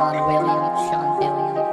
Sean William, Sean William.